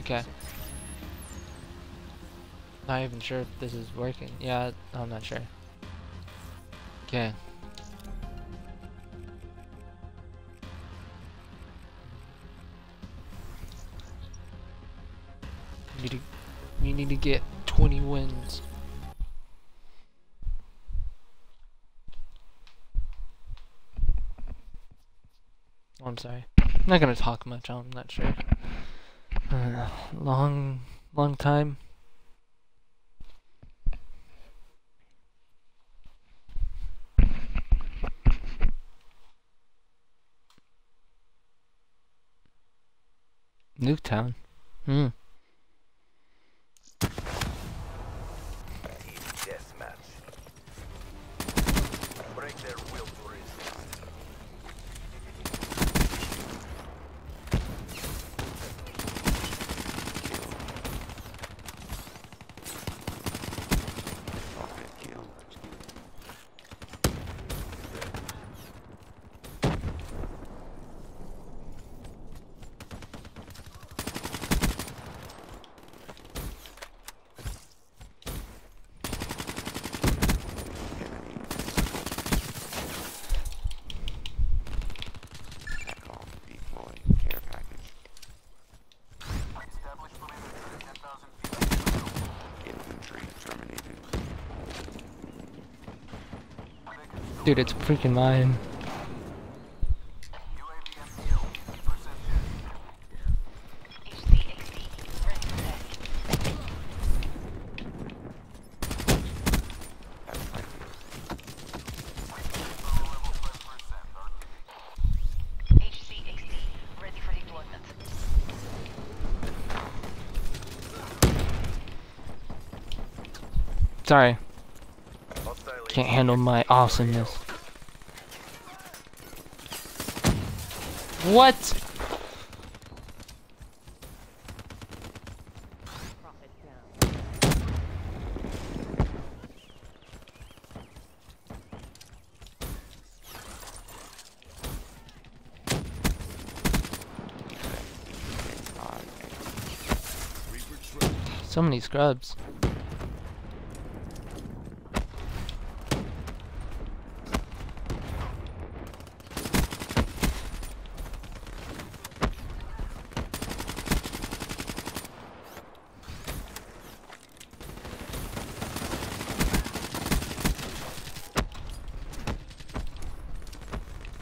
Okay. Not even sure if this is working. Yeah, I'm not sure. Okay. Need to, you need to get 20 wins. Oh, I'm sorry. I'm not gonna talk much. I'm not sure. Uh, long, long time. Nuketown. Hmm. Team deathmatch. Break their will Dude, it's freaking mine. Sorry, can't handle my awesomeness. What? So many scrubs.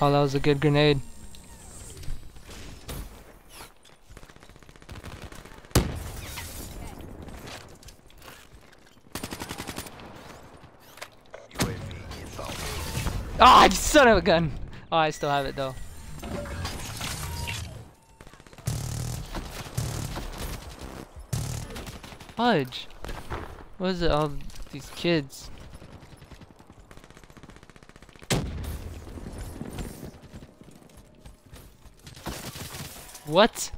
Oh, that was a good grenade. Ah, you son of a gun. Oh, I still have it though. Fudge. What is it? All these kids. What?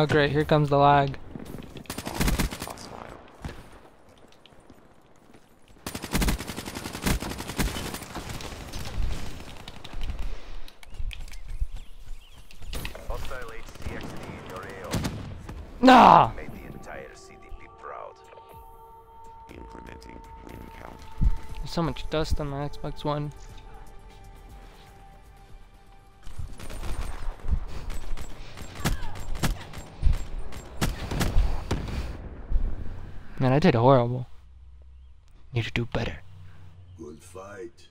Oh great, here comes the lag. Nah! Made the entire CDP proud. Implementing count. There's so much dust on my Xbox One. Man, I did horrible. Need to do better. Good fight.